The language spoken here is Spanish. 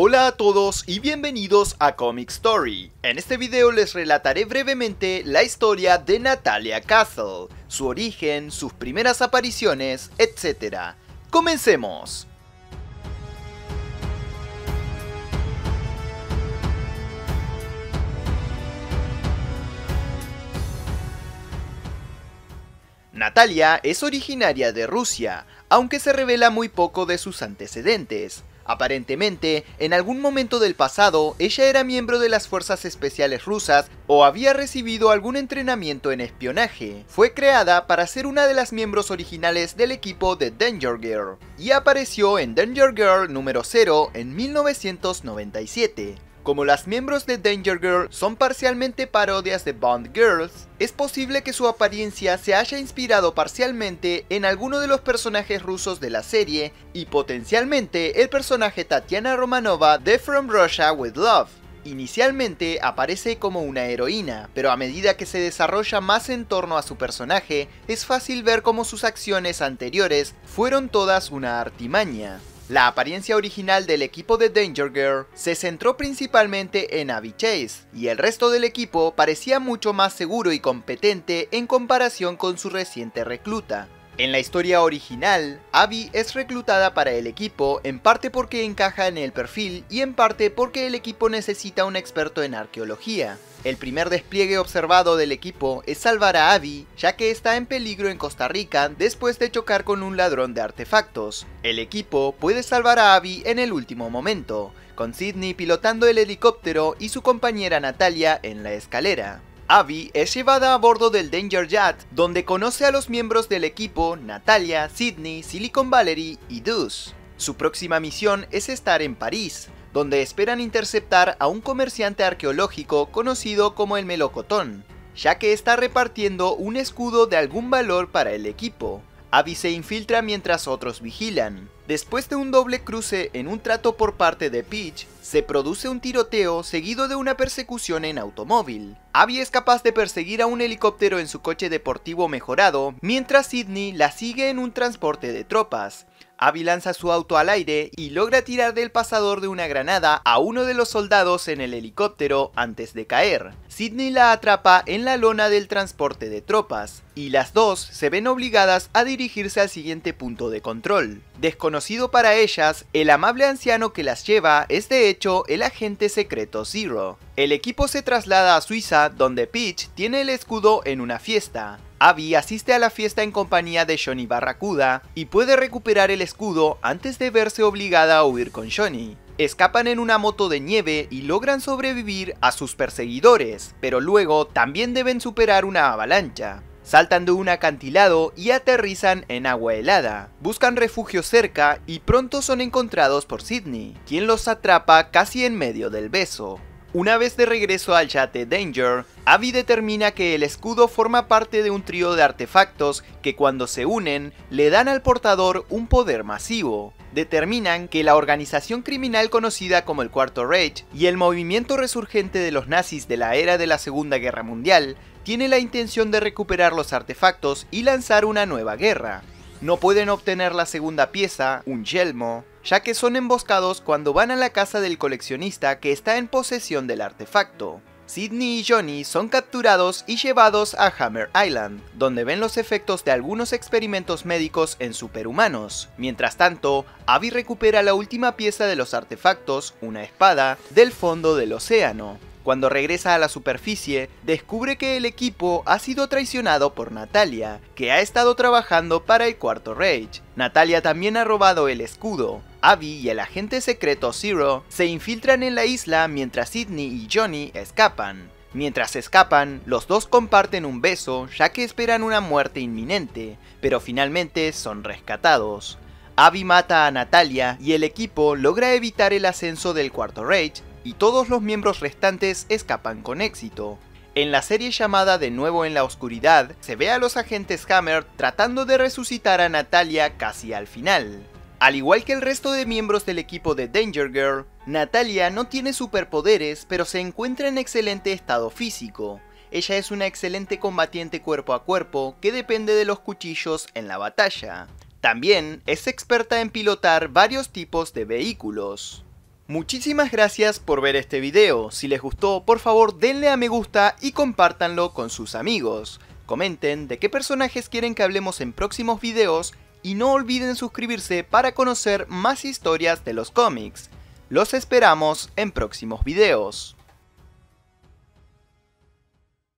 Hola a todos y bienvenidos a Comic Story. En este video les relataré brevemente la historia de Natalia Castle, su origen, sus primeras apariciones, etc. ¡Comencemos! Natalia es originaria de Rusia, aunque se revela muy poco de sus antecedentes. Aparentemente, en algún momento del pasado, ella era miembro de las fuerzas especiales rusas o había recibido algún entrenamiento en espionaje. Fue creada para ser una de las miembros originales del equipo de Danger Girl, y apareció en Danger Girl número 0 en 1997. Como las miembros de Danger Girl son parcialmente parodias de Bond Girls, es posible que su apariencia se haya inspirado parcialmente en alguno de los personajes rusos de la serie y potencialmente el personaje Tatiana Romanova de From Russia with Love. Inicialmente aparece como una heroína, pero a medida que se desarrolla más en torno a su personaje, es fácil ver cómo sus acciones anteriores fueron todas una artimaña. La apariencia original del equipo de Danger Girl se centró principalmente en Abby Chase, y el resto del equipo parecía mucho más seguro y competente en comparación con su reciente recluta. En la historia original, Abby es reclutada para el equipo en parte porque encaja en el perfil y en parte porque el equipo necesita un experto en arqueología. El primer despliegue observado del equipo es salvar a Abby, ya que está en peligro en Costa Rica después de chocar con un ladrón de artefactos. El equipo puede salvar a Abby en el último momento, con Sidney pilotando el helicóptero y su compañera Natalia en la escalera. Abby es llevada a bordo del Danger Yacht, donde conoce a los miembros del equipo Natalia, Sidney, Silicon Valerie y Deuce. Su próxima misión es estar en París, donde esperan interceptar a un comerciante arqueológico conocido como el Melocotón, ya que está repartiendo un escudo de algún valor para el equipo. Abby se infiltra mientras otros vigilan. Después de un doble cruce en un trato por parte de Peach, se produce un tiroteo seguido de una persecución en automóvil. Abby es capaz de perseguir a un helicóptero en su coche deportivo mejorado, mientras Sidney la sigue en un transporte de tropas. Abby lanza su auto al aire y logra tirar del pasador de una granada a uno de los soldados en el helicóptero antes de caer. Sidney la atrapa en la lona del transporte de tropas, y las dos se ven obligadas a dirigirse al siguiente punto de control. Desconocido para ellas, el amable anciano que las lleva es de el agente secreto Zero. El equipo se traslada a Suiza donde Peach tiene el escudo en una fiesta. Abby asiste a la fiesta en compañía de Johnny Barracuda y puede recuperar el escudo antes de verse obligada a huir con Johnny. Escapan en una moto de nieve y logran sobrevivir a sus perseguidores, pero luego también deben superar una avalancha. Saltan de un acantilado y aterrizan en agua helada. Buscan refugio cerca y pronto son encontrados por Sidney, quien los atrapa casi en medio del beso. Una vez de regreso al yate Danger, Abby determina que el escudo forma parte de un trío de artefactos que cuando se unen le dan al portador un poder masivo. Determinan que la organización criminal conocida como el Cuarto Reich y el movimiento resurgente de los nazis de la era de la Segunda Guerra Mundial tiene la intención de recuperar los artefactos y lanzar una nueva guerra. No pueden obtener la segunda pieza, un yelmo, ya que son emboscados cuando van a la casa del coleccionista que está en posesión del artefacto. Sidney y Johnny son capturados y llevados a Hammer Island, donde ven los efectos de algunos experimentos médicos en superhumanos. Mientras tanto, Abby recupera la última pieza de los artefactos, una espada, del fondo del océano. Cuando regresa a la superficie, descubre que el equipo ha sido traicionado por Natalia, que ha estado trabajando para el Cuarto Rage. Natalia también ha robado el escudo. Abby y el agente secreto Zero se infiltran en la isla mientras Sidney y Johnny escapan. Mientras escapan, los dos comparten un beso ya que esperan una muerte inminente, pero finalmente son rescatados. Abby mata a Natalia y el equipo logra evitar el ascenso del Cuarto Rage y todos los miembros restantes escapan con éxito. En la serie llamada De nuevo en la oscuridad, se ve a los agentes Hammer tratando de resucitar a Natalia casi al final. Al igual que el resto de miembros del equipo de Danger Girl, Natalia no tiene superpoderes, pero se encuentra en excelente estado físico. Ella es una excelente combatiente cuerpo a cuerpo que depende de los cuchillos en la batalla. También es experta en pilotar varios tipos de vehículos. Muchísimas gracias por ver este video, si les gustó por favor denle a me gusta y compártanlo con sus amigos. Comenten de qué personajes quieren que hablemos en próximos videos y no olviden suscribirse para conocer más historias de los cómics. Los esperamos en próximos videos.